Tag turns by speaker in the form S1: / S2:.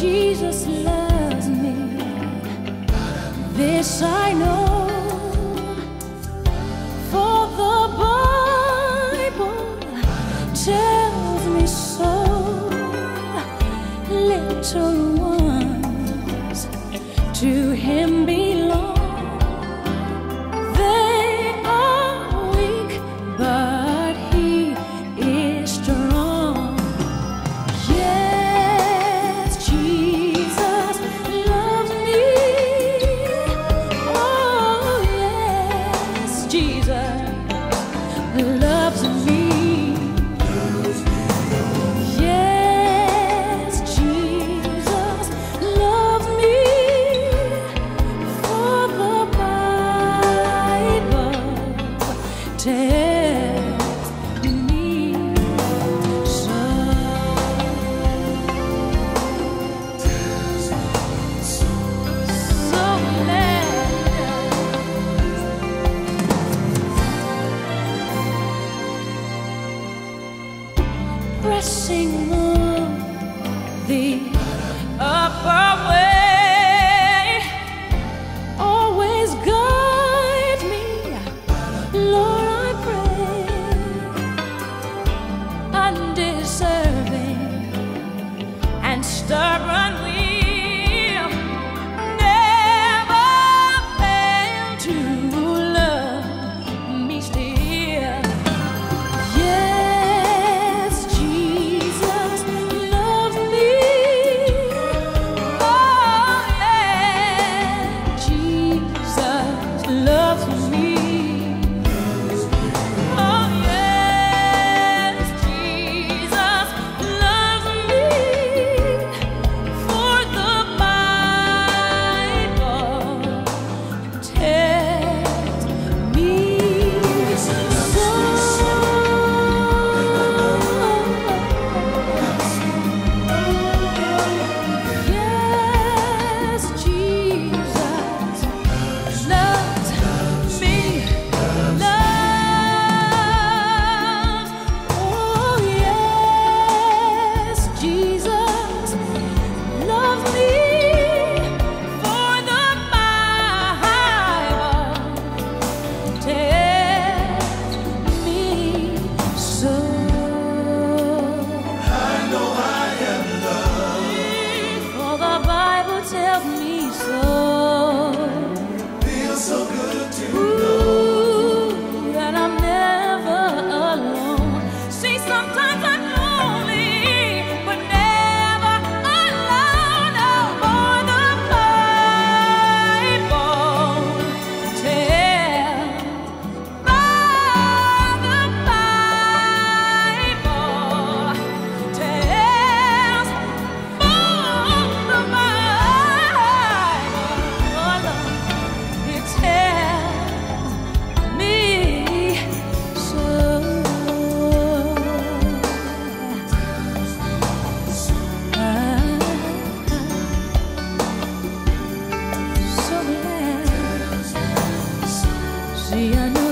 S1: Jesus loves me. This I know. blessing move way. Always guide me, Lord, I pray. Undeserving and stubborn. I não